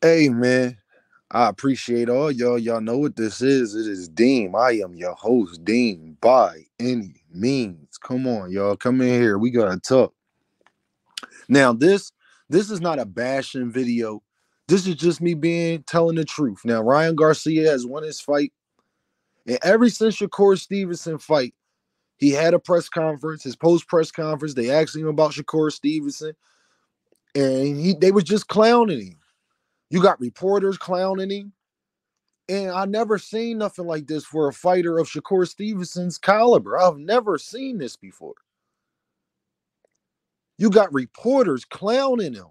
Hey man, I appreciate all y'all. Y'all know what this is. It is Deem. I am your host, Deem, by any means. Come on, y'all. Come in here. We gotta talk. Now, this this is not a bashing video. This is just me being telling the truth. Now, Ryan Garcia has won his fight. And ever since Shakur Stevenson fight, he had a press conference, his post press conference. They asked him about Shakur Stevenson, and he they was just clowning him. You got reporters clowning him. And I never seen nothing like this for a fighter of Shakur Stevenson's caliber. I've never seen this before. You got reporters clowning him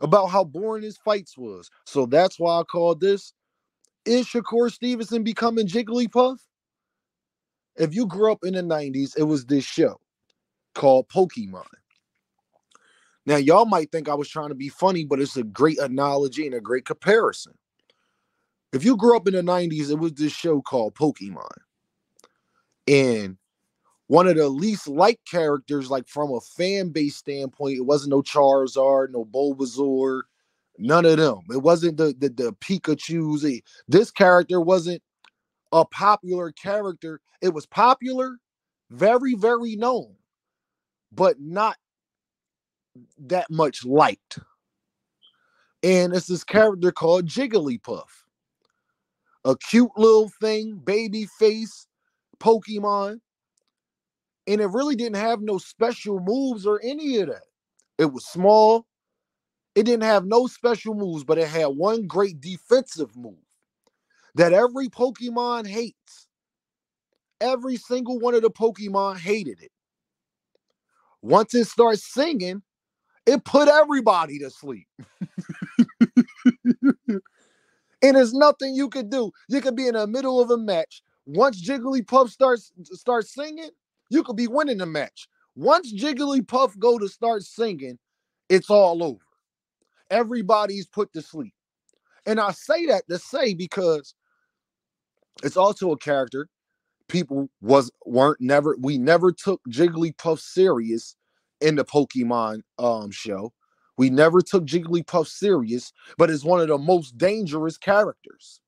about how boring his fights was. So that's why I called this Is Shakur Stevenson becoming Jigglypuff? If you grew up in the 90s, it was this show called Pokemon. Now, y'all might think I was trying to be funny, but it's a great analogy and a great comparison. If you grew up in the 90s, it was this show called Pokemon. And one of the least liked characters, like from a fan base standpoint, it wasn't no Charizard, no Bulbasaur, none of them. It wasn't the the, the Pikachu's. Eh, this character wasn't a popular character. It was popular, very, very known, but not that much liked. And it's this character called Jigglypuff. A cute little thing, baby face, Pokemon. And it really didn't have no special moves or any of that. It was small. It didn't have no special moves, but it had one great defensive move that every Pokemon hates. Every single one of the Pokemon hated it. Once it starts singing, it put everybody to sleep. and there's nothing you could do. You could be in the middle of a match. Once Jigglypuff starts starts singing, you could be winning the match. Once Jigglypuff go to start singing, it's all over. Everybody's put to sleep. And I say that to say because it's also a character people was weren't never we never took Jigglypuff serious in the Pokemon um show. We never took Jigglypuff serious, but it's one of the most dangerous characters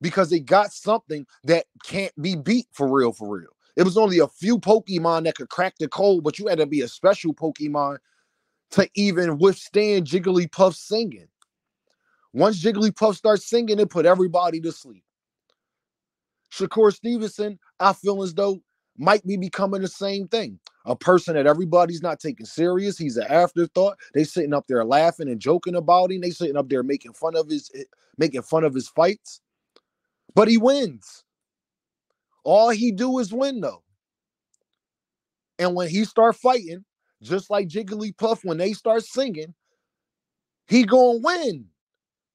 because it got something that can't be beat for real, for real. It was only a few Pokemon that could crack the code, but you had to be a special Pokemon to even withstand Jigglypuff singing. Once Jigglypuff starts singing, it put everybody to sleep. Shakur Stevenson, I feel as though might be becoming the same thing. A person that everybody's not taking serious. He's an afterthought. They sitting up there laughing and joking about him. They sitting up there making fun of his eh, making fun of his fights. But he wins. All he do is win though. And when he start fighting, just like Jigglypuff, when they start singing, he gonna win.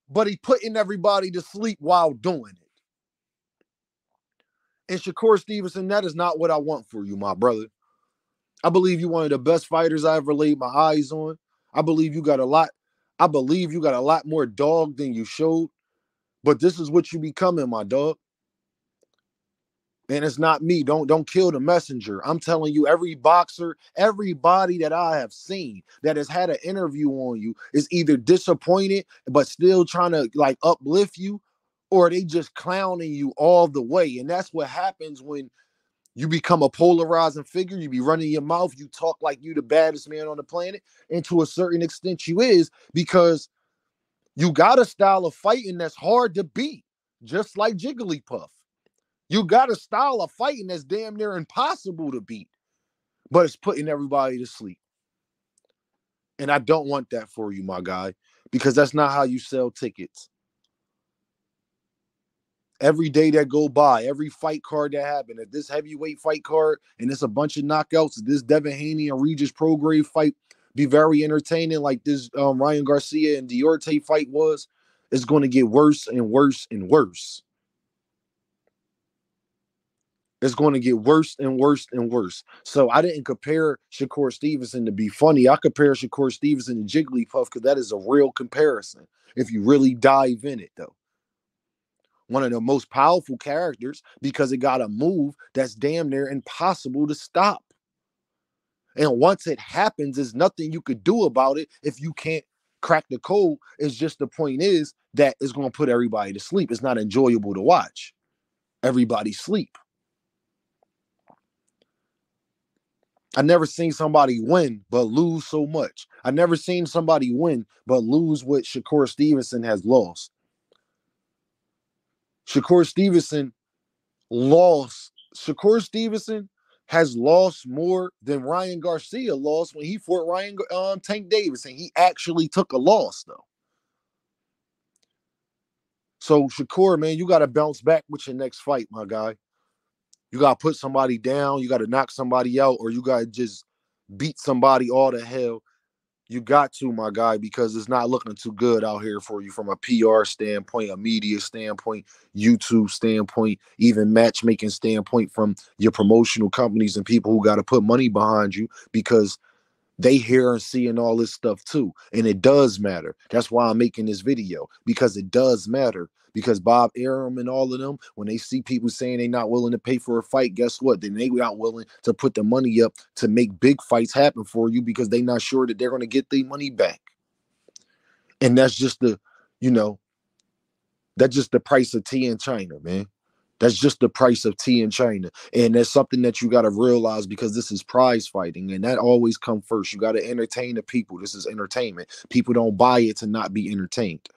But he putting everybody to sleep while doing it. And Shakur Stevenson, that is not what I want for you, my brother. I believe you're one of the best fighters I ever laid my eyes on. I believe you got a lot. I believe you got a lot more dog than you showed. But this is what you becoming, my dog. And it's not me. Don't don't kill the messenger. I'm telling you, every boxer, everybody that I have seen that has had an interview on you is either disappointed but still trying to like uplift you, or they just clowning you all the way. And that's what happens when you become a polarizing figure. You be running your mouth. You talk like you the baddest man on the planet, and to a certain extent, you is because you got a style of fighting that's hard to beat, just like Jigglypuff. You got a style of fighting that's damn near impossible to beat, but it's putting everybody to sleep. And I don't want that for you, my guy, because that's not how you sell tickets. Every day that go by, every fight card that happened, if this heavyweight fight card and it's a bunch of knockouts, this Devin Haney and Regis Prograis fight be very entertaining, like this um, Ryan Garcia and Duarte fight was, it's going to get worse and worse and worse. It's going to get worse and worse and worse. So I didn't compare Shakur Stevenson to be funny. I compare Shakur Stevenson to Jigglypuff because that is a real comparison. If you really dive in it, though, one of the most powerful characters because it got a move that's damn near impossible to stop. And once it happens, there's nothing you could do about it if you can't crack the code. It's just the point is that it's going to put everybody to sleep. It's not enjoyable to watch. Everybody sleep. I never seen somebody win but lose so much. I never seen somebody win but lose what Shakur Stevenson has lost. Shakur Stevenson lost. Shakur Stevenson has lost more than Ryan Garcia lost when he fought Ryan um, Tank Davis, and he actually took a loss though. So Shakur, man, you got to bounce back with your next fight, my guy. You got to put somebody down, you got to knock somebody out, or you got to just beat somebody all to hell. You got to, my guy, because it's not looking too good out here for you from a PR standpoint, a media standpoint, YouTube standpoint, even matchmaking standpoint from your promotional companies and people who got to put money behind you because they hear and seeing all this stuff too. And it does matter. That's why I'm making this video because it does matter. Because Bob Arum and all of them, when they see people saying they're not willing to pay for a fight, guess what? Then they not willing to put the money up to make big fights happen for you because they're not sure that they're going to get their money back. And that's just the, you know, that's just the price of tea in China, man. That's just the price of tea in China. And that's something that you got to realize because this is prize fighting and that always come first. You got to entertain the people. This is entertainment. People don't buy it to not be entertained.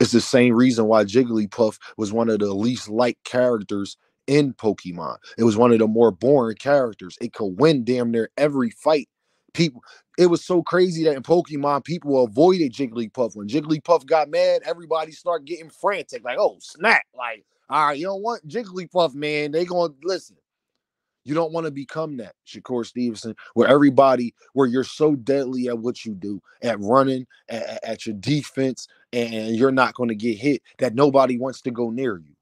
It's the same reason why Jigglypuff was one of the least liked characters in Pokemon. It was one of the more boring characters. It could win damn near every fight. People, it was so crazy that in Pokemon, people avoided Jigglypuff. When Jigglypuff got mad, everybody started getting frantic, like, oh, snap. Like, all right, you don't want Jigglypuff, man. They gonna listen. You don't want to become that, Shakur Stevenson, where everybody, where you're so deadly at what you do, at running, at, at your defense, and you're not going to get hit, that nobody wants to go near you.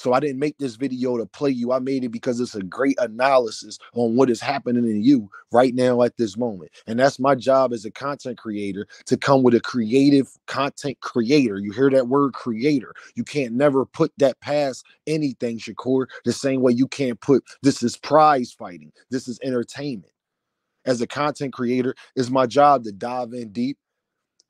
So I didn't make this video to play you. I made it because it's a great analysis on what is happening in you right now at this moment. And that's my job as a content creator to come with a creative content creator. You hear that word creator. You can't never put that past anything, Shakur, the same way you can't put this is prize fighting. This is entertainment. As a content creator, it's my job to dive in deep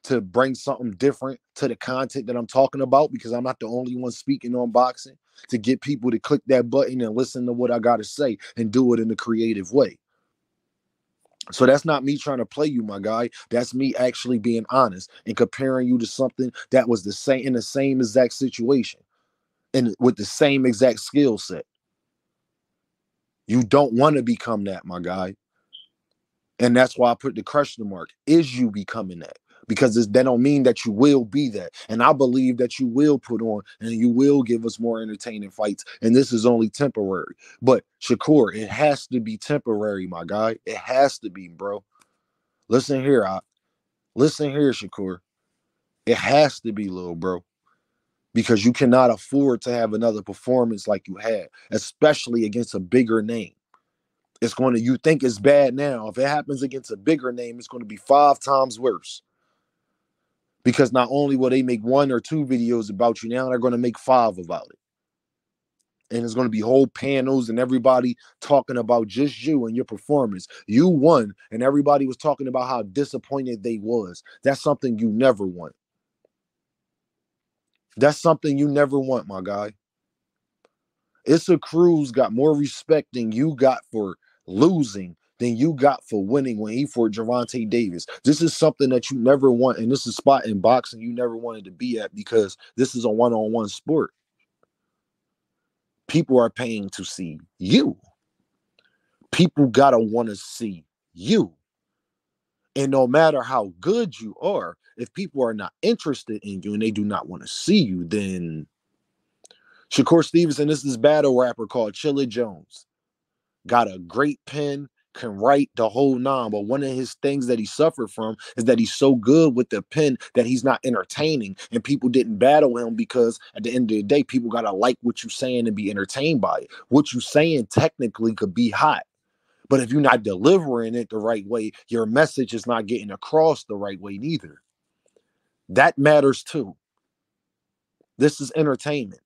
to bring something different to the content that I'm talking about because I'm not the only one speaking on boxing to get people to click that button and listen to what I got to say and do it in a creative way. So that's not me trying to play you, my guy. That's me actually being honest and comparing you to something that was the same in the same exact situation and with the same exact skill set. You don't want to become that, my guy. And that's why I put the question mark. Is you becoming that? Because that don't mean that you will be that. And I believe that you will put on and you will give us more entertaining fights. And this is only temporary. But Shakur, it has to be temporary, my guy. It has to be, bro. Listen here, I listen here, Shakur. It has to be, little bro because you cannot afford to have another performance like you had, especially against a bigger name. It's going to, you think it's bad now. If it happens against a bigger name, it's going to be five times worse because not only will they make one or two videos about you now they're going to make five about it. And it's going to be whole panels and everybody talking about just you and your performance. You won and everybody was talking about how disappointed they was. That's something you never want. That's something you never want my guy. It's Isaac Cruz got more respect than you got for losing than you got for winning when he fought Gervonta Davis. This is something that you never want, and this is spot in boxing you never wanted to be at because this is a one-on-one sport. People are paying to see you. People gotta want to see you. And no matter how good you are, if people are not interested in you and they do not want to see you, then Shakur Stevenson, this is battle rapper called Chilla Jones. Got a great pen, can write the whole nine, but one of his things that he suffered from is that he's so good with the pen that he's not entertaining, and people didn't battle him because at the end of the day, people gotta like what you're saying and be entertained by it. What you're saying technically could be hot, but if you're not delivering it the right way, your message is not getting across the right way neither. That matters too. This is entertainment.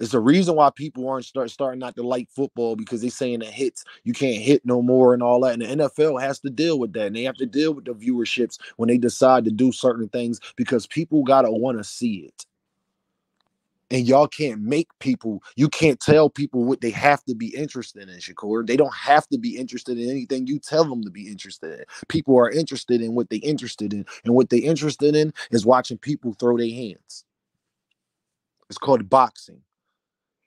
It's the reason why people aren't start starting not to like football because they're saying that hits you can't hit no more and all that. And the NFL has to deal with that. And they have to deal with the viewerships when they decide to do certain things because people gotta want to see it. And y'all can't make people, you can't tell people what they have to be interested in, Shakur. They don't have to be interested in anything you tell them to be interested in. People are interested in what they're interested in. And what they're interested in is watching people throw their hands. It's called boxing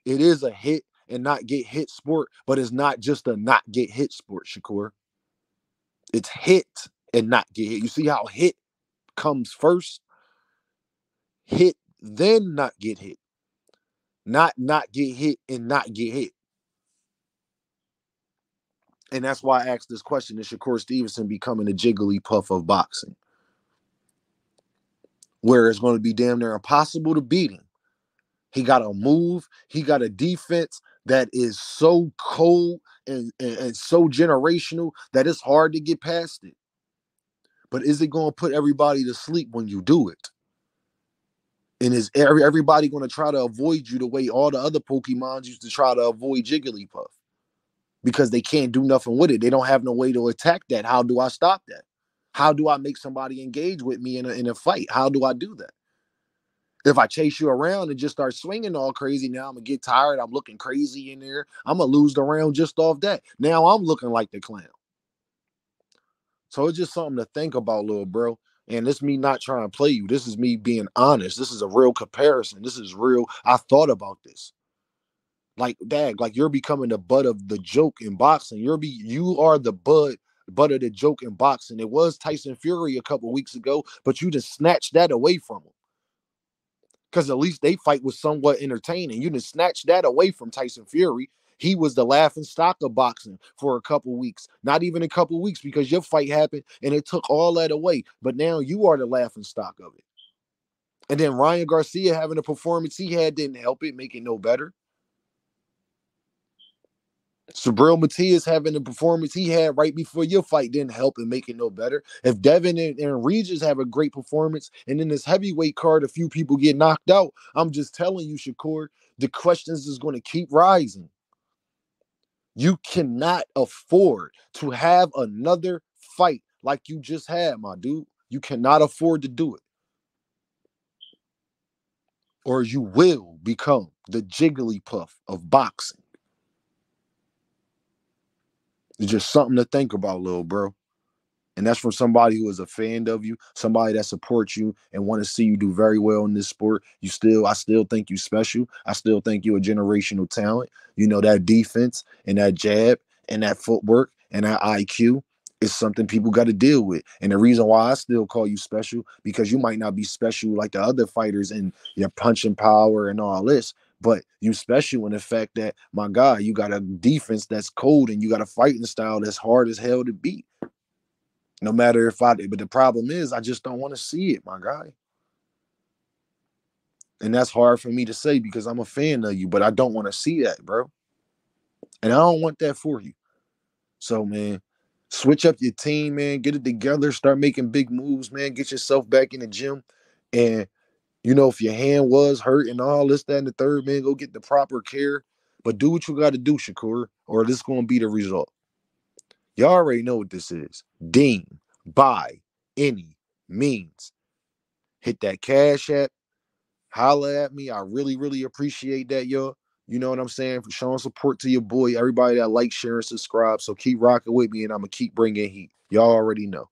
it is a hit and not get hit sport, but it's not just a not get hit sport, Shakur. It's hit and not get hit. You see how hit comes first? Hit, then not get hit. Not not get hit and not get hit. And that's why I asked this question: Is Shakur Stevenson becoming a jiggly puff of boxing? Where it's going to be damn near impossible to beat him he got a move. He got a defense that is so cold and, and, and so generational that it's hard to get past it. But is it going to put everybody to sleep when you do it? And is every, everybody going to try to avoid you the way all the other Pokemons used to try to avoid Jigglypuff? Because they can't do nothing with it. They don't have no way to attack that. How do I stop that? How do I make somebody engage with me in a, in a fight? How do I do that? If I chase you around and just start swinging all crazy, now I'm gonna get tired. I'm looking crazy in there. I'm gonna lose the round just off that. Now I'm looking like the clown. So it's just something to think about, little bro. And this me not trying to play you. This is me being honest. This is a real comparison. This is real. I thought about this. Like dag, like you're becoming the butt of the joke in boxing. You're be you are the butt butt of the joke in boxing. It was Tyson Fury a couple weeks ago, but you just snatched that away from him because at least they fight was somewhat entertaining. You didn't snatch that away from Tyson Fury. He was the laughing stock of boxing for a couple weeks, not even a couple weeks, because your fight happened and it took all that away. But now you are the laughing stock of it. And then Ryan Garcia having a performance he had didn't help it, make it no better. Subriel Matias having the performance he had right before your fight didn't help and make it no better. If Devin and, and Regis have a great performance, and in this heavyweight card, a few people get knocked out, I'm just telling you, Shakur, the questions is going to keep rising. You cannot afford to have another fight like you just had, my dude. You cannot afford to do it. Or you will become the Jigglypuff of boxing. It's just something to think about, little bro. And that's from somebody who is a fan of you, somebody that supports you and want to see you do very well in this sport. You still, I still think you special. I still think you're a generational talent. You know, that defense and that jab and that footwork and that IQ is something people got to deal with. And the reason why I still call you special, because you might not be special like the other fighters in your punching power and all this, but you special in the fact that my God, you got a defense that's cold and you got a fighting style that's hard as hell to beat. No matter if I but the problem is I just don't want to see it, my guy. And that's hard for me to say because I'm a fan of you, but I don't want to see that, bro. And I don't want that for you. So, man, switch up your team, man. Get it together. Start making big moves, man. Get yourself back in the gym and you know, if your hand was hurt and all this, that, and the third, man, go get the proper care. But do what you got to do, Shakur, or this going to be the result. Y'all already know what this is. Deem, by any means. Hit that cash app. Holla at me. I really, really appreciate that, y'all. You know what I'm saying? For showing support to your boy, everybody that likes, share, and subscribe. So keep rocking with me, and I'm gonna keep bringing heat. Y'all already know.